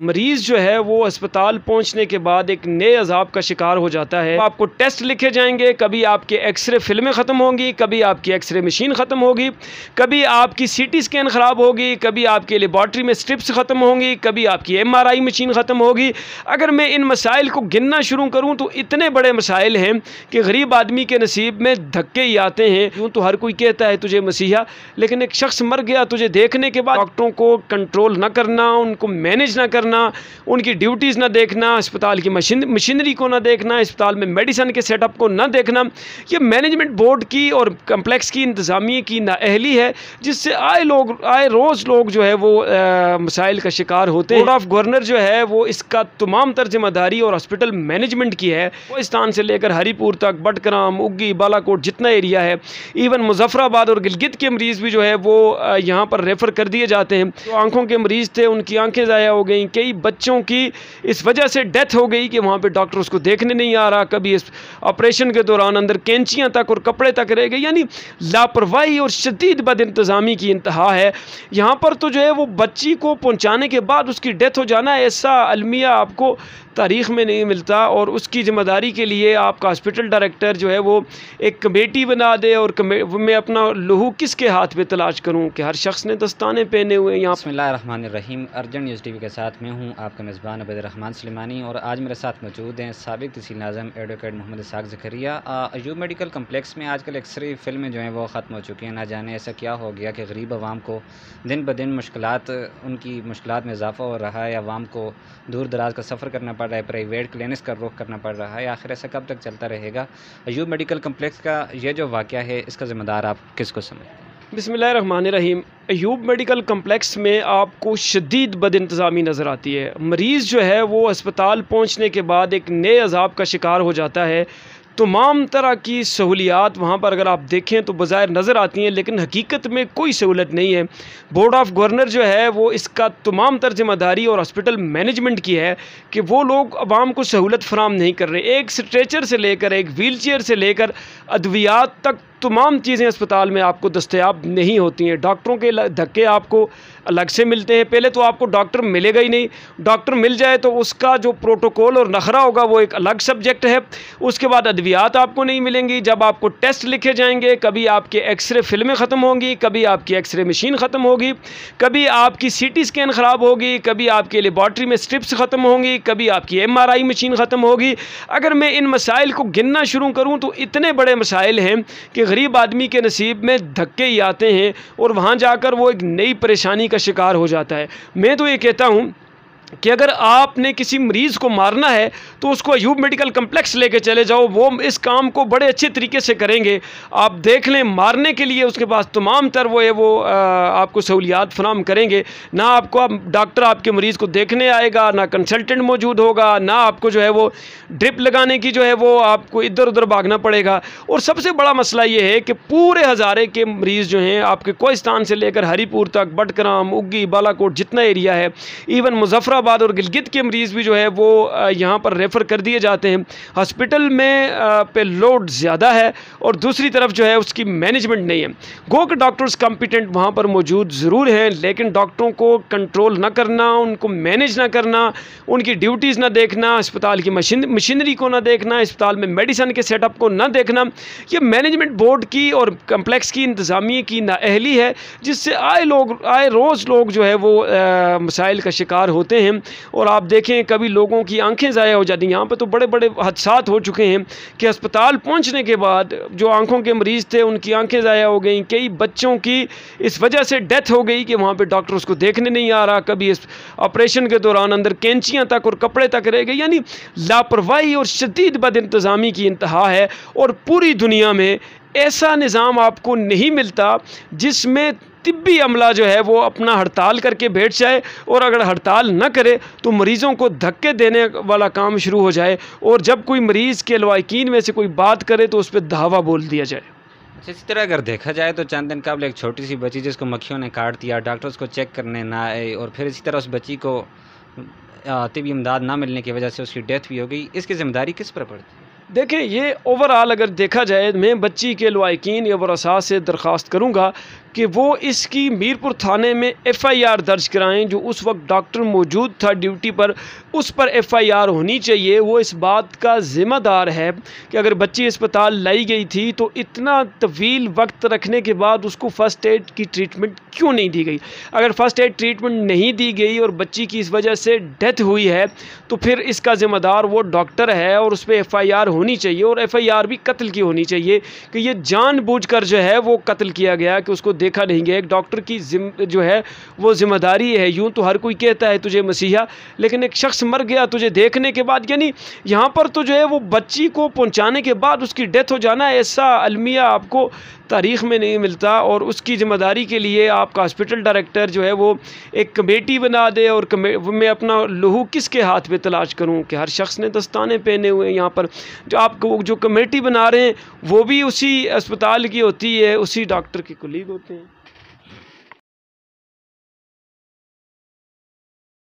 मरीज़ जो है वो अस्पताल पहुँचने के बाद एक नए अजाब का शिकार हो जाता है। आपको टेस्ट लिखे जाएँगे, कभी आपके एक्सरे फ़िल्में ख़त्म होंगी, कभी आपकी एक्सरे मशीन ख़त्म होगी, कभी आपकी सीटी स्कैन ख़राब होगी, कभी आपके लेबॉर्ट्री में स्ट्रिप्स ख़त्म होंगी, कभी आपकी एमआरआई मशीन ख़त्म होगी। अगर मैं इन मसाइल को गिनना शुरू करूँ तो इतने बड़े मसाइल हैं कि गरीब आदमी के नसीब में धक्के ही आते हैं। यूँ तो हर कोई कहता है, तुझे मसीहा, लेकिन एक शख्स मर गया, तुझे देखने के बाद डॉक्टरों को कंट्रोल ना करना, उनको मैनेज ना करना करना, उनकी ड्यूटीज़ ना देखना, अस्पताल की मशीन मशीनरी को ना देखना, अस्पताल में मेडिसन के सेटअप को ना देखना, ये मैनेजमेंट बोर्ड की और कम्प्लेक्स की, इंतज़ामिया की नाअहली है, जिससे आए लोग, आए रोज़ लोग जो है वो मसाइल का शिकार होते हैं। ऑफ़ गवर्नर जो है वो इसका तमाम तर ज़िम्मेदारी और हॉस्पिटल मैनेजमेंट की है। स्थान से लेकर हरीपुर तक बटकराम उगी बालाकोट, जितना एरिया है इवन मुजफ्फराबाद और गिलगित के मरीज़ भी जो है वो यहाँ पर रेफ़र कर दिए जाते हैं। जो आँखों के मरीज़ थे, उनकी आँखें ज़ाया हो गई कई बच्चों की इस वजह से डेथ हो गई कि वहाँ पे डॉक्टर उसको देखने नहीं आ रहा। कभी इस ऑपरेशन के दौरान अंदर कैंचियाँ तक और कपड़े तक रह गए यानी लापरवाही और शदीद बद इंतज़ामी की इंतहा है। यहाँ पर तो जो है वो बच्ची को पहुँचाने के बाद उसकी डेथ हो जाना ऐसा अलमिया आपको तारीख़ में नहीं मिलता और उसकी ज़िम्मेदारी के लिए आपका हॉस्पिटल डायरेक्टर जो है वो एक कमेटी बना दे और मैं अपना लहू किसके हाथ में तलाश करूँ कि हर शख्स ने दस्ताने पहने हुए यहाँ रहीम अर्जन न्यूज़ टी के साथ मैं हूँ आपका मेज़बान अबदरहमान सलीमानी और आज मेरे साथ मौजूद हैं सबक तहसील नाज़म advocate Mohammad Ishaq Zakaria Ayub medical complex में आजकल एक्सरे फ़िल्में जो हैं वो ख़त्म हो चुकी हैं। ना जाने ऐसा क्या हो गया कि गरीब आवाम को दिन ब दिन मुश्किल उनकी मुश्किल में इजाफ़ा हो रहा है आवाम को दूर दराज का सफ़र करना रहा है प्राइवेट क्लिनिक्स का रुख करना पड़ रहा है, आखिर ऐसा कब तक चलता रहेगा? अयूब मेडिकल कम्प्लेक्स का ये जो वाक़ है, इसका ज़िम्मेदार आप किसको समझते हैं? रहीम अयूब मेडिकल कम्प्लेक्स में आपको शदीद बद इंतज़ामी नज़र आती है। मरीज़ जो है, वो अस्पताल पहुँचने के बाद एक नए अजाब का शिकार हो जाता है। तमाम तरह की सहूलियात वहाँ पर अगर आप देखें तो बाज़ाहिर नज़र आती हैं, लेकिन हकीकत में कोई सहूलत नहीं है। बोर्ड ऑफ़ गवर्नर जो है, वो इसका तमाम तर ज़िम्मेदारी और हॉस्पिटल मैनेजमेंट की है कि वो लोग आवाम को सहूलत फ़राम नहीं कर रहे। एक स्ट्रेचर से लेकर, एक व्हील चेयर से लेकर अद्वियात तक तमाम चीज़ें अस्पताल में आपको दस्तियाब नहीं होती हैं। डॉक्टरों के धक्के आपको अलग से मिलते हैं। पहले तो आपको डॉक्टर मिलेगा ही नहीं। डॉक्टर मिल जाए तो उसका जो प्रोटोकॉल और नखरा होगा वो एक अलग सब्जेक्ट है। उसके बाद अद्वियात आपको नहीं मिलेंगी। जब आपको टेस्ट लिखे जाएँगे, कभी आपके एक्सरे फ़िल्में ख़त्म होंगी, कभी आपकी एक्सरे मशीन ख़त्म होगी, कभी आपकी सी टी स्कैन ख़राब होगी, कभी आपके लेबॉर्ट्री में स्ट्रिप्स ख़त्म होंगी, कभी आपकी एम आर आई मशीन ख़त्म होगी। अगर मैं इन मसाइल को गिनना शुरू करूँ तो इतने बड़े मसाइल हैं कि गरीब आदमी के नसीब में धक्के ही आते हैं और वहाँ जाकर वो एक नई परेशानी का शिकार हो जाता है। मैं तो ये कहता हूँ कि अगर आपने किसी मरीज़ को मारना है तो उसको अयूब मेडिकल कम्प्लेक्स लेके चले जाओ। वो इस काम को बड़े अच्छे तरीके से करेंगे। आप देख लें, मारने के लिए उसके पास तमाम तर वो है, वो आपको सहूलियात फ्राहम करेंगे। ना आपको आप डॉक्टर आपके मरीज़ को देखने आएगा, ना कंसल्टेंट मौजूद होगा, ना आपको जो है वो ड्रिप लगाने की जो है वो आपको इधर उधर भागना पड़ेगा। और सबसे बड़ा मसला ये है कि पूरे हज़ारे के मरीज़ जो हैं, आपके कोइस्तान से लेकर हरीपुर तक, बटकराम, उग्गी, बालाकोट, जितना एरिया है, इवन मुजफ्फरा मुजफ्फ़राबाद और गिलगित के मरीज़ भी जो है वो यहाँ पर रेफ़र कर दिए जाते हैं। हॉस्पिटल में पे लोड ज़्यादा है और दूसरी तरफ़ जो है उसकी मैनेजमेंट नहीं है। गो के डॉक्टर्स कम्पिटेंट वहाँ पर मौजूद ज़रूर हैं, लेकिन डॉक्टरों को कंट्रोल ना करना, उनको मैनेज ना करना, उनकी ड्यूटीज़ ना देखना, अस्पताल की मशीन, मशीनरी को ना देखना, अस्पताल में मेडिसन के सेटअप को ना देखना, ये मैनेजमेंट बोर्ड की और कम्प्लेक्स की, इंतज़ामिया की नाअहली है, जिससे आए लोग, आए रोज़ लोग जो है वो मसाइल का शिकार होते हैं। और आप देखें कभी लोगों की आँखें ज़ाया हो जाती हैं। यहाँ पर तो बड़े बड़े हादसा हो चुके हैं कि अस्पताल पहुँचने के बाद जो आँखों के मरीज़ थे, उनकी आँखें ज़ाया हो गई। कई बच्चों की इस वजह से डेथ हो गई कि वहाँ पर डॉक्टर उसको देखने नहीं आ रहा। कभी इस ऑपरेशन के दौरान अंदर कैंचियाँ तक और कपड़े तक रह गए यानी लापरवाही और शदीद बद इंतज़ामी की इंतहा है और पूरी दुनिया में ऐसा निज़ाम आपको नहीं मिलता जिसमें तिब्बी अमला जो है वो अपना हड़ताल करके बैठ जाए और अगर हड़ताल न करे तो मरीज़ों को धक्के देने वाला काम शुरू हो जाए और जब कोई मरीज़ के लवाकिन में से कोई बात करे तो उस पर धावा बोल दिया जाए। अच्छा, इसी तरह अगर देखा जाए तो चंद दिन कबल एक छोटी सी बच्ची जिसको मक्खियों ने काट दिया डॉक्टर उसको चेक करने ना आए और फिर इसी तरह उस बच्ची को तबी इमदाद ना मिलने की वजह से उसकी डेथ भी हो गई इसकी ज़िम्मेदारी किस पर पड़ती है? देखें ये ओवरऑल अगर देखा जाए मैं बच्ची के लवाकिन या वसा से दरख्वास्त करूँगा कि वो इसकी मीरपुर थाने में एफ़आईआर दर्ज कराएँ, जो उस वक्त डॉक्टर मौजूद था ड्यूटी पर, उस पर एफ़आईआर होनी चाहिए। वो इस बात का ज़िम्मेदार है कि अगर बच्ची अस्पताल लाई गई थी तो इतना तवील वक्त रखने के बाद उसको फ़र्स्ट एड की ट्रीटमेंट क्यों नहीं दी गई? अगर फ़र्स्ट एड ट्रीटमेंट नहीं दी गई और बच्ची की इस वजह से डेथ हुई है तो फिर इसका ज़िम्मेदार वो डॉक्टर है और उस पर एफ़ आई आर होनी चाहिए और एफ़ आई आर भी कत्ल की होनी चाहिए कि ये जानबूझकर जो है वो कत्ल किया गया कि उसको देखा नहीं गया। एक डॉक्टर की जो है, वो ज़िम्मेदारी है। यूँ तो हर कोई कहता है, तुझे मसीहा लेकिन एक शख्स मर गया तुझे देखने के बाद, यानी यहाँ पर तो जो है, वो बच्ची को पहुँचाने के बाद उसकी डेथ हो जाना ऐसा अलमिया आपको तारीख़ में नहीं मिलता। और उसकी ज़िम्मेदारी के लिए आपका हॉस्पिटल डायरेक्टर जो है, वो एक कमेटी बना दे और मैं अपना लहू किसके हाथ में तलाश करूँ? कि हर शख्स ने दस्ताने पहने हुए हैं यहाँ पर। जो आप जो कमेटी बना रहे हैं, वो भी उसी अस्पताल की होती है, उसी डॉक्टर के कुलीग होते हैं।